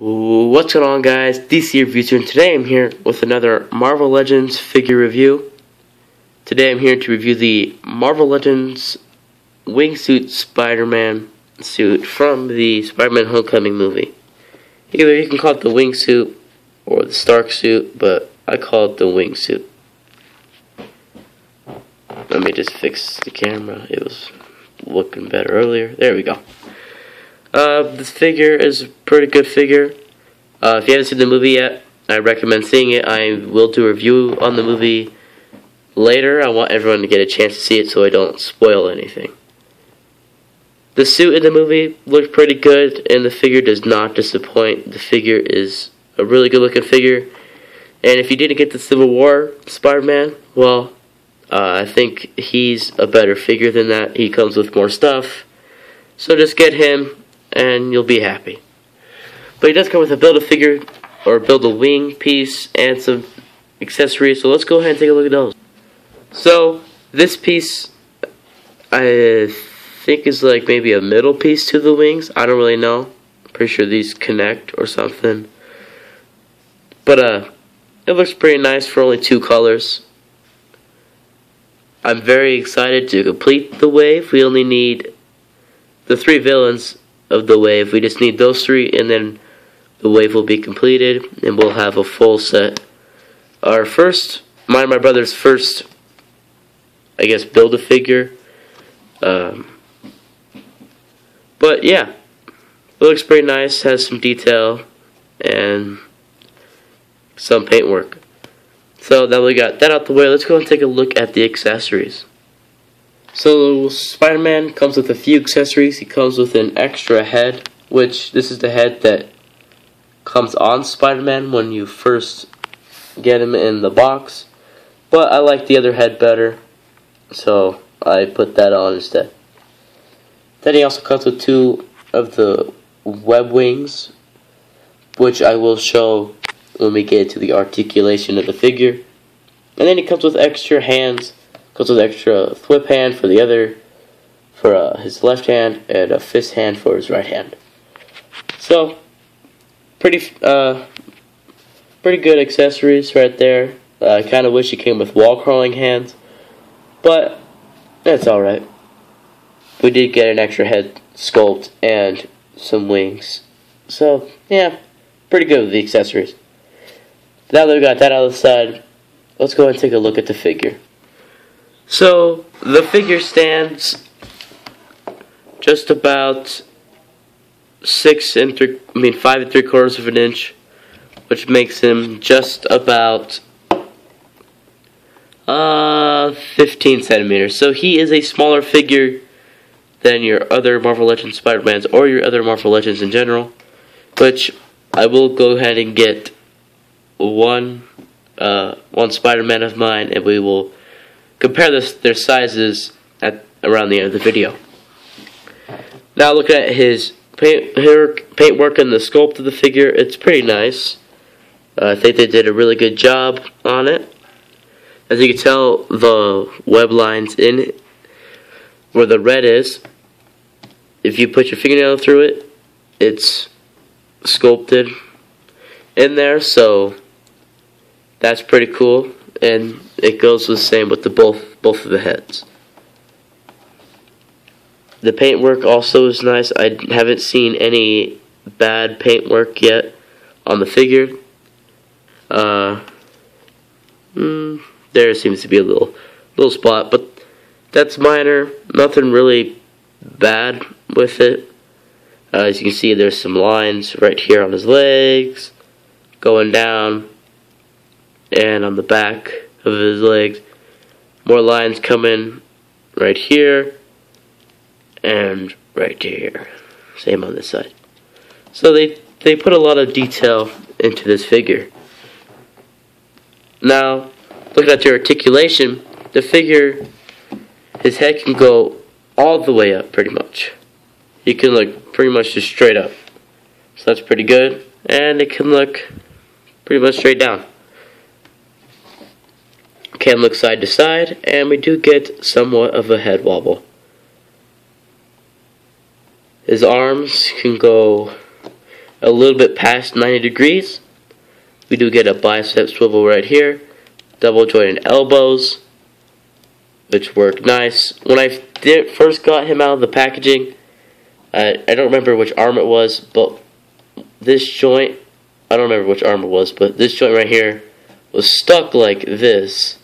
What's going on guys, DC Reviews here, and today I'm here with another Marvel Legends figure review. Today I'm here to review the Marvel Legends wingsuit Spider-Man suit from the Spider-Man Homecoming movie. Either you can call it the wingsuit or the Stark suit, but I call it the wingsuit. Let me just fix the camera, it was looking better earlier. There we go. Uh, this figure is a pretty good figure. Uh, if you haven't seen the movie yet, I recommend seeing it. I will do a review on the movie later. I want everyone to get a chance to see it so I don't spoil anything. The suit in the movie looks pretty good, and the figure does not disappoint. The figure is a really good looking figure. And if you didn't get the Civil War Spider Man, well, uh, I think he's a better figure than that. He comes with more stuff. So just get him and you'll be happy. But he does come with a build-a-figure or build-a-wing piece and some accessories. So let's go ahead and take a look at those. So this piece, I think is like maybe a middle piece to the wings. I don't really know. pretty sure these connect or something. But uh, it looks pretty nice for only two colors. I'm very excited to complete the wave. We only need the three villains of the wave. We just need those three, and then the wave will be completed, and we'll have a full set. Our first, mine my brother's first, I guess, build a figure. Um, but yeah, it looks pretty nice. Has some detail and some paintwork. So now we got that out the way. Let's go and take a look at the accessories. So Spider-Man comes with a few accessories. He comes with an extra head, which this is the head that comes on Spider-Man when you first get him in the box. But I like the other head better, so I put that on instead. Then he also comes with two of the web wings, which I will show when we get to the articulation of the figure. And then he comes with extra hands Goes with extra whip hand for the other, for uh, his left hand, and a fist hand for his right hand. So, pretty, uh, pretty good accessories right there. Uh, I kind of wish it came with wall crawling hands, but that's alright. We did get an extra head sculpt and some wings. So, yeah, pretty good with the accessories. Now that we got that out of the side, let's go and take a look at the figure. So the figure stands just about six and three, I mean five and three quarters of an inch, which makes him just about uh 15 centimeters. So he is a smaller figure than your other Marvel Legends Spider-Mans or your other Marvel Legends in general, which I will go ahead and get one uh, one Spider-Man of mine, and we will compare this, their sizes at around the end of the video. Now look at his paint, paint work and the sculpt of the figure. It's pretty nice. Uh, I think they did a really good job on it. As you can tell, the web lines in it, where the red is, if you put your fingernail through it, it's sculpted in there, so that's pretty cool and it goes the same with the both both of the heads. The paintwork also is nice. I haven't seen any bad paintwork yet on the figure. Uh, mm, there seems to be a little little spot, but that's minor. Nothing really bad with it. Uh, as you can see, there's some lines right here on his legs, going down and on the back of his legs. More lines coming right here and right here. Same on this side. So they, they put a lot of detail into this figure. Now, looking at the articulation, the figure, his head can go all the way up pretty much. You can look pretty much just straight up. So that's pretty good. And it can look pretty much straight down can look side to side, and we do get somewhat of a head wobble. His arms can go a little bit past 90 degrees. We do get a bicep swivel right here, double jointed elbows, which work nice. When I did, first got him out of the packaging, I, I don't remember which arm it was, but this joint, I don't remember which arm it was, but this joint right here was stuck like this,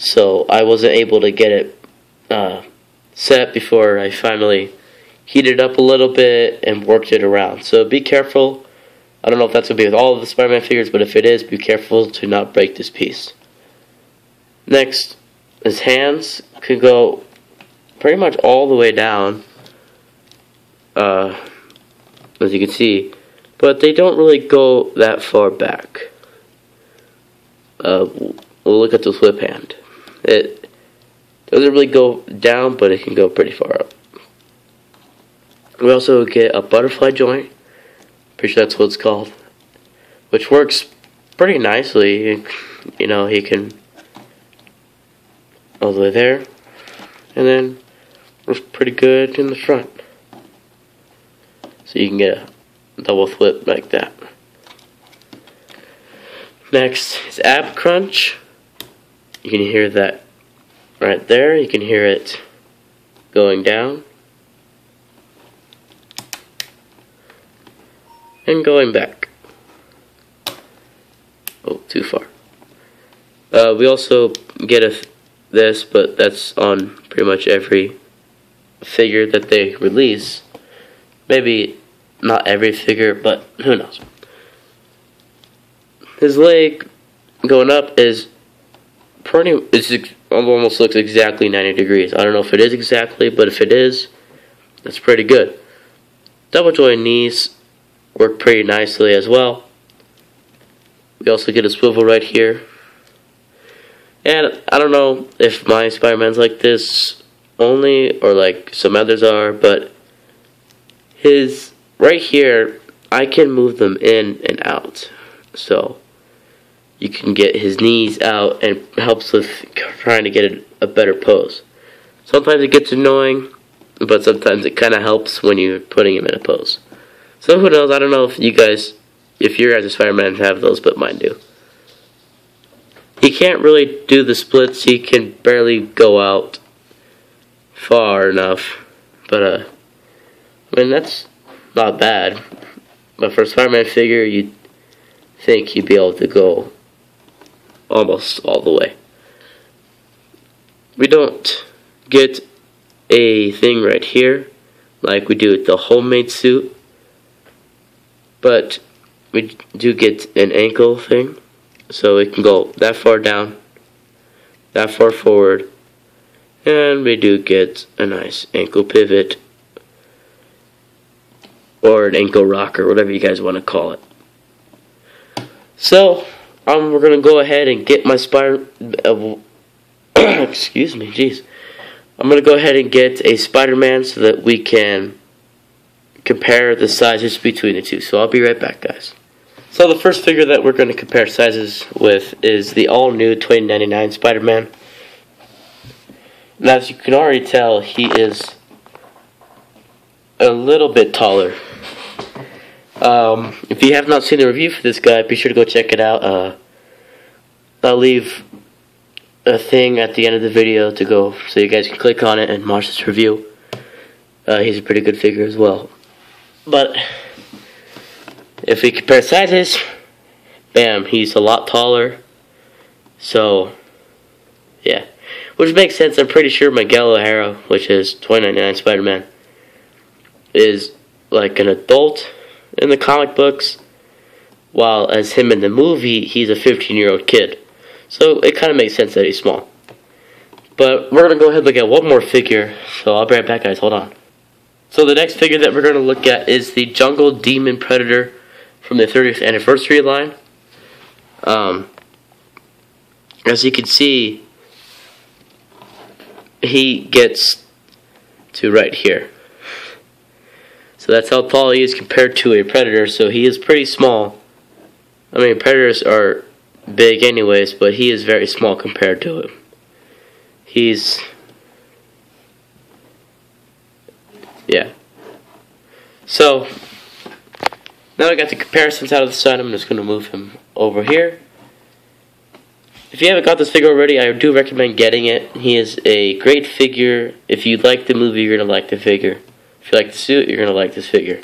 so I wasn't able to get it uh, set before I finally heated up a little bit and worked it around. So be careful. I don't know if that's going to be with all of the Spider-Man figures, but if it is, be careful to not break this piece. Next, his hands could go pretty much all the way down, uh, as you can see, but they don't really go that far back. Uh, we'll look at the flip hand. It doesn't really go down, but it can go pretty far up. We also get a butterfly joint. Pretty sure that's what it's called. Which works pretty nicely. You know, he can all the way there. And then works pretty good in the front. So you can get a double flip like that. Next is ab crunch. You can hear that right there. You can hear it going down. And going back. Oh, too far. Uh, we also get a this, but that's on pretty much every figure that they release. Maybe not every figure, but who knows. His leg going up is pretty. It almost looks exactly 90 degrees. I don't know if it is exactly, but if it is, that's pretty good. Double joint knees work pretty nicely as well. We also get a swivel right here. And I don't know if my Spider-Man's like this only or like some others are, but his right here, I can move them in and out. So you can get his knees out and helps with trying to get a, better pose. Sometimes it gets annoying, but sometimes it kind of helps when you're putting him in a pose. So who knows? I don't know if you guys, if your guys' Spider-Man have those, but mine do. He can't really do the splits. He can barely go out far enough. But, uh, I mean, that's not bad. But for a Spider-Man figure, you'd think he'd be able to go almost all the way. We don't get a thing right here like we do with the homemade suit, but we do get an ankle thing, so it can go that far down, that far forward, and we do get a nice ankle pivot or an ankle rocker, whatever you guys want to call it. So, we're gonna go ahead and get my spider. Uh, excuse me, jeez. I'm gonna go ahead and get a Spider-Man so that we can compare the sizes between the two. So I'll be right back, guys. So the first figure that we're going to compare sizes with is the all-new 2099 Spider-Man. And as you can already tell, he is a little bit taller um, if you have not seen the review for this guy, be sure to go check it out. Uh, I'll leave a thing at the end of the video to go so you guys can click on it and watch this review. Uh, he's a pretty good figure as well. But if we compare sizes, bam, he's a lot taller. So, yeah. Which makes sense. I'm pretty sure Miguel O'Hara, which is 2099 Spider-Man, is like an adult in the comic books, while as him in the movie, he's a 15 year old kid. So it kind of makes sense that he's small. But we're going to go ahead and look at one more figure, so I'll be right back, guys. Hold on. So the next figure that we're going to look at is the Jungle Demon Predator from the 30th anniversary line. Um, as you can see, he gets to right here. So that's how tall he is compared to a predator. So he is pretty small. I mean, predators are big anyways, but he is very small compared to him. He's yeah. So Now I got the comparisons out of the sun. I'm just going to move him over here. If you haven't got this figure already, I do recommend getting it. He is a great figure. If you like the movie, you're going to like the figure. If you like the suit, you're going to like this figure.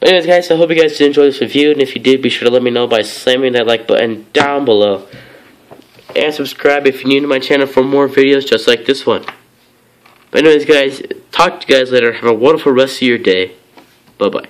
But anyways, guys, I hope you guys did enjoy this review. And if you did, be sure to let me know by slamming that like button down below. And subscribe if you're new to my channel for more videos just like this one. But anyways, guys, talk to you guys later. Have a wonderful rest of your day. Bye-bye.